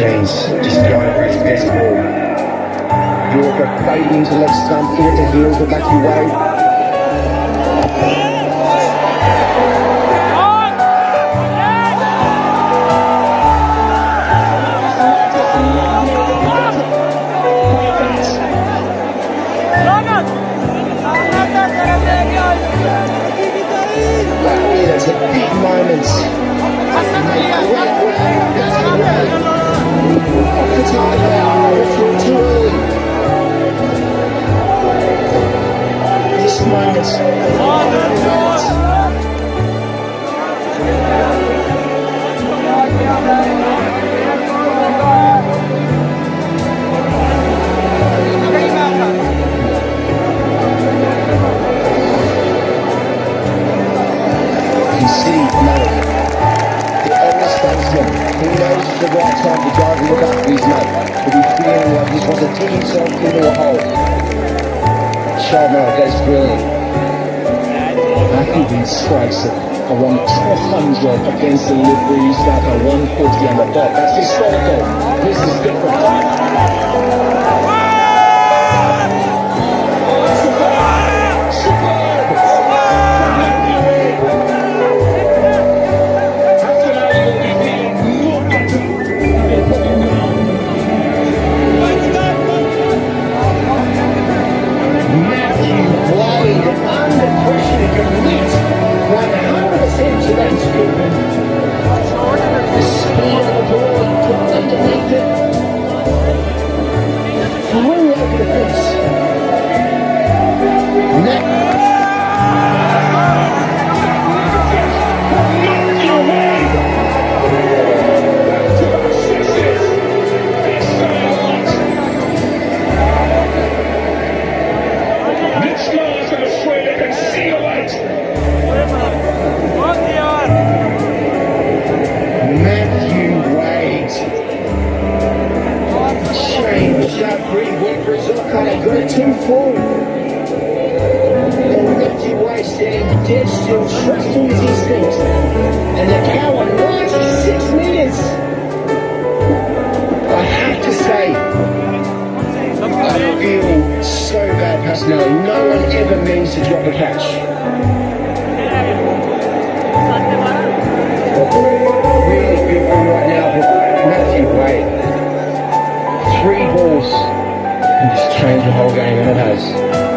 Chains just going for his best ball. Yorker fading into leg stump, to heel, but back away. This moment. You see, the knows the right time to go and look up his mate, to be feeling like he's wants to dig himself into a hole. Sharma goes brilliant. Dean strikes it around 200 against the Liverpool striker 140 on the dot. That's historical. This is the fence. Change that bring went Brazil kind of got it too full. And Matthew Wade standing dead still, trusting his instincts. And the cow on 96 metres. I have to say, I feel so bad, Pascal. No one ever means to drop a catch. and just changed the whole game, and it has.